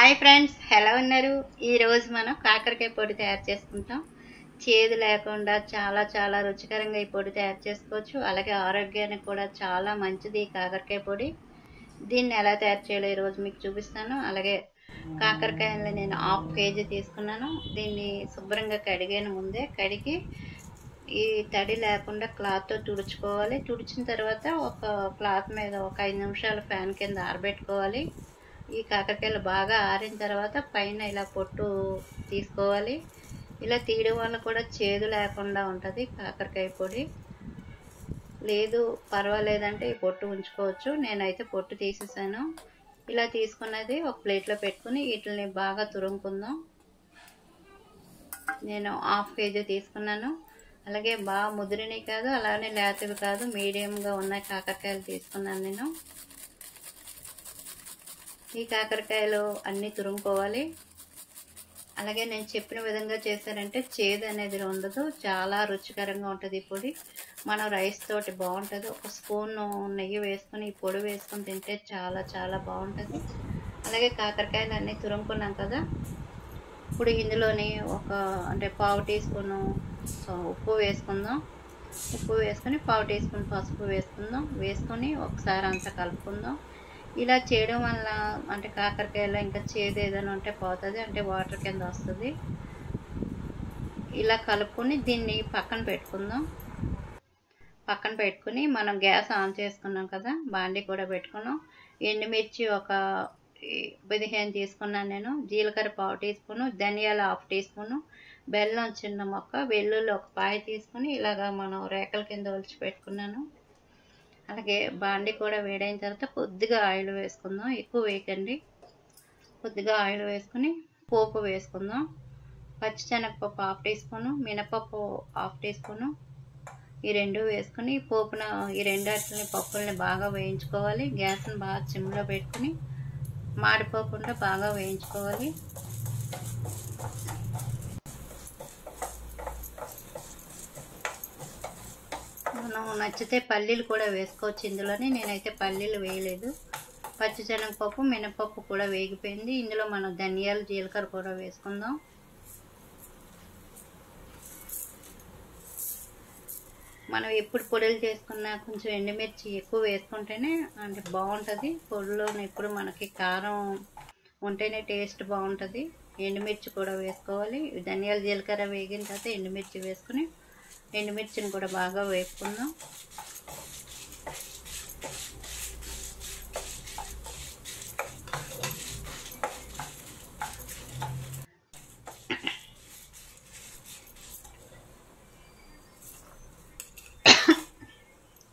Hi ఎలా ఉన్నారు? ఈరోజు మనం కాకరకాయ పొడి తయారు చేసుకుంటాం. చేదు లేకుండా చాలా చాలా రుచికరంగా ఈ పొడి తయారు చేసుకోవచ్చు. అలాగే ఆరోగ్యానికి కూడా చాలా మంచిది ఈ కాకరకాయ పొడి. దీన్ని ఎలా తయారు చేయాలో ఈరోజు మీకు చూపిస్తాను. అలాగే కాకరకాయలు నేను హాఫ్ కేజీ తీసుకున్నాను. దీన్ని శుభ్రంగా కడిగాను ముందే కడిగి ఈ తడి లేకుండా క్లాత్తో తుడుచుకోవాలి. తుడిచిన తర్వాత ఒక క్లాత్ మీద ఒక ఐదు నిమిషాలు ఫ్యాన్ కింద ఆరబెట్టుకోవాలి. ఈ కాకరకాయలు బాగా ఆరిన తర్వాత పైన ఇలా పొట్టు తీసుకోవాలి. ఇలా తీయడం వల్ల కూడా చేదు లేకుండా ఉంటుంది కాకరకాయ పొడి. లేదు పర్వాలేదంటే ఈ పొట్టు ఉంచుకోవచ్చు. నేనైతే పొట్టు తీసేసాను. ఇలా తీసుకున్నది ఒక ప్లేట్లో పెట్టుకుని వీటిని బాగా తురుముకుందాం. నేను హాఫ్ కేజీ తీసుకున్నాను. అలాగే బాగా ముదిరినవి కాదు అలానే లేతవి కాదు మీడియంగా ఉన్న కాకరకాయలు తీసుకున్నాను నేను. ఈ కాకరకాయలు అన్నీ తురుముకోవాలి. అలాగే నేను చెప్పిన విధంగా చేశారంటే చేదు అనేది ఉండదు. చాలా రుచికరంగా ఉంటుంది ఈ పొడి. మనం రైస్ తోటి బాగుంటుంది. ఒక స్పూన్ నెయ్యి వేసుకొని ఈ పొడి వేసుకొని తింటే చాలా చాలా బాగుంటుంది. అలాగే కాకరకాయలు అన్నీ తురుముకున్నాం కదా. ఇప్పుడు ఇందులోని ఒక అంటే పావు టీ స్పూను ఉప్పు వేసుకుందాం. ఉప్పు వేసుకొని పావు టీ స్పూన్ పసుపు వేసుకుందాం. వేసుకొని ఒకసారి అంతా కలుపుకుందాం. ఇలా చేయడం వల్ల అంటే కాకరకాయలో ఇంకా చేదు ఏదైనా ఉంటే పోతుంది అంటే వాటర్ కింద వస్తుంది. ఇలా కలుపుకొని దీన్ని పక్కన పెట్టుకుందాం. పక్కన పెట్టుకుని మనం గ్యాస్ ఆన్ చేసుకున్నాం కదా బాండి కూడా పెట్టుకున్నాం. ఎండుమిర్చి ఒక పదిహేను తీసుకున్నాను నేను జీలకర్ర పావు టీ స్పూను ధనియాలు హాఫ్ టీ స్పూను బెల్లం చిన్న మొక్క వెల్లుల్లి ఒక పాయ తీసుకుని ఇలాగా మనం రేకల కింద ఒలిచి పెట్టుకున్నాను. అలాగే బాండి కూడా వేడైన తర్వాత కొద్దిగా ఆయిల్ వేసుకుందాం. ఎక్కువ వేయకండి. కొద్దిగా ఆయిల్ వేసుకుని పోపు వేసుకుందాం. పచ్చిశనగపప్పు హాఫ్ టీ స్పూను మినపప్పు హాఫ్ టీ స్పూను ఈ రెండు వేసుకుని పోపున ఈ రెండాటిని పప్పుల్ని బాగా వేయించుకోవాలి. గ్యాస్ని బాగా చిమ్లో పెట్టుకుని మాడిపోకుండా బాగా వేయించుకోవాలి. మనం నచ్చితే పల్లీలు కూడా వేసుకోవచ్చు ఇందులోనే. నేనైతే పల్లీలు వేయలేదు. పచ్చిశనగపప్పు మినపప్పు కూడా వేగిపోయింది. ఇందులో మనం ధనియాలు జీలకర్ర కూడా వేసుకుందాం. మనం ఎప్పుడు పొడులు చేసుకున్నా కొంచెం ఎండుమిర్చి ఎక్కువ వేసుకుంటేనే అంటే బాగుంటుంది. పొడిలో ఎప్పుడు మనకి కారం ఉంటేనే టేస్ట్ బాగుంటుంది. ఎండుమిర్చి కూడా వేసుకోవాలి. ధనియాలు జీలకర్ర వేగిన తర్వాత ఎండుమిర్చి వేసుకుని ఎండుమిర్చిని కూడా బాగా వేపుకుందాం.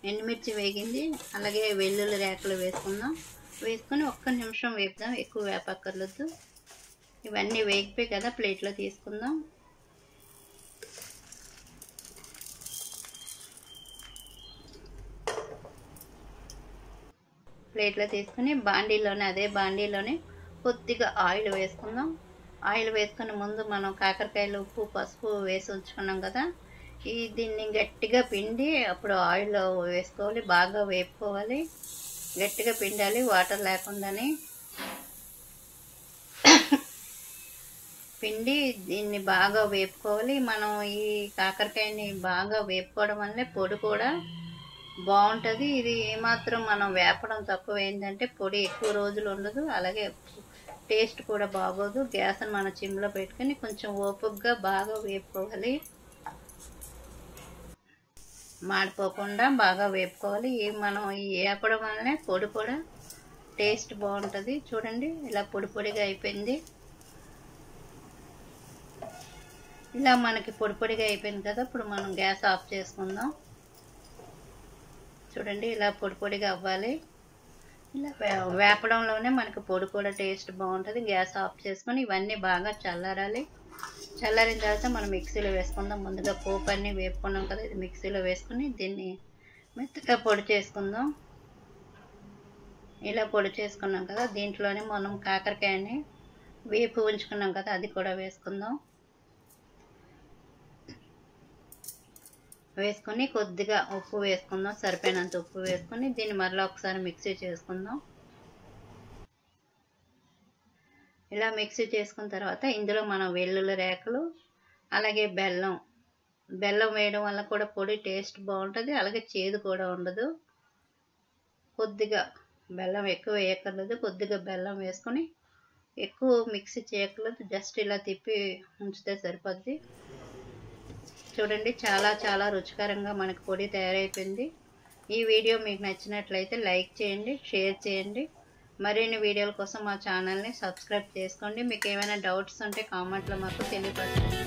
ఎండుమిర్చి వేగింది. అలాగే వెల్లుల్లి రేకలు వేసుకుందాం. వేసుకొని ఒక్క నిమిషం వేపుదాం. ఎక్కువ వేపక్కర్లేదు. ఇవన్నీ వేగిపోయి కదా ప్లేట్లో తీసుకుందాం. ప్లేట్లో తీసుకుని బాండీలోనే అదే బాండీలోనే కొద్దిగా ఆయిల్ వేసుకుందాం. ఆయిల్ వేసుకుని ముందు మనం కాకరకాయలు ఉప్పు పసుపు వేసి ఉంచుకున్నాం కదా. ఈ దీన్ని గట్టిగా పిండి అప్పుడు ఆయిల్ వేసుకోవాలి బాగా వేపుకోవాలి. గట్టిగా పిండాలి వాటర్ లేకుండానే. పిండి దీన్ని బాగా వేపుకోవాలి. మనం ఈ కాకరకాయని బాగా వేపుకోవడం వల్లే పొడి కూడా బాగుంటుంది. ఇది ఏమాత్రం మనం వేపడం తక్కువ. ఏంటంటే పొడి ఎక్కువ రోజులు ఉండదు. అలాగే టేస్ట్ కూడా బాగోదు. గ్యాస్ని మన చిమ్లో పెట్టుకొని కొంచెం ఓపుగ్గా బాగా వేపుకోవాలి. మాడిపోకుండా బాగా వేపుకోవాలి. ఈ మనం ఈ వేపడం వల్లనే పొడి కూడా టేస్ట్ బాగుంటుంది. చూడండి ఇలా పొడి పొడిగా అయిపోయింది. ఇలా మనకి పొడి పొడిగా అయిపోయింది కదా. ఇప్పుడు మనం గ్యాస్ ఆఫ్ చేసుకుందాం. చూడండి ఇలా పొడి పొడిగా అవ్వాలి. ఇలా వేపడంలోనే మనకి పొడి కూడా టేస్ట్ బాగుంటుంది. గ్యాస్ ఆఫ్ చేసుకొని ఇవన్నీ బాగా చల్లారాలి. చల్లారిన తర్వాత మనం మిక్సీలో వేసుకుందాం. ముందుగా పోపు అన్నీ వేపుకున్నాం కదా ఇది మిక్సీలో వేసుకుని దీన్ని మెత్తగా పొడి చేసుకుందాం. ఇలా పొడి చేసుకున్నాం కదా దీంట్లోనే మనం కాకరకాయని వేపు ఉంచుకున్నాం కదా అది కూడా వేసుకుందాం. వేసుకొని కొద్దిగా ఉప్పు వేసుకుందాం. సరిపోయినంత ఉప్పు వేసుకొని దీన్ని మరలా ఒకసారి మిక్సీ చేసుకుందాం. ఇలా మిక్సీ చేసుకున్న తర్వాత ఇందులో మనం వెల్లుల్లి రేకలు అలాగే బెల్లం. బెల్లం వేయడం వల్ల కూడా పొడి టేస్ట్ బాగుంటుంది అలాగే చేదు కూడా ఉండదు. కొద్దిగా బెల్లం ఎక్కువ వేయక్కర్లేదు కొద్దిగా బెల్లం వేసుకొని ఎక్కువ మిక్సీ చేయకలేదు జస్ట్ ఇలా తిప్పి ఉంచితే సరిపోద్ది. చూడండి చాలా చాలా రుచికరంగా మనకు పొడి తయారైపోయింది. ఈ వీడియో మీకు నచ్చినట్లయితే లైక్ చేయండి షేర్ చేయండి. మరిన్ని వీడియోల కోసం మా ఛానల్ని సబ్స్క్రైబ్ చేసుకోండి. మీకు ఏమైనా డౌట్స్ ఉంటే కామెంట్లో మాకు తెలియపరచండి.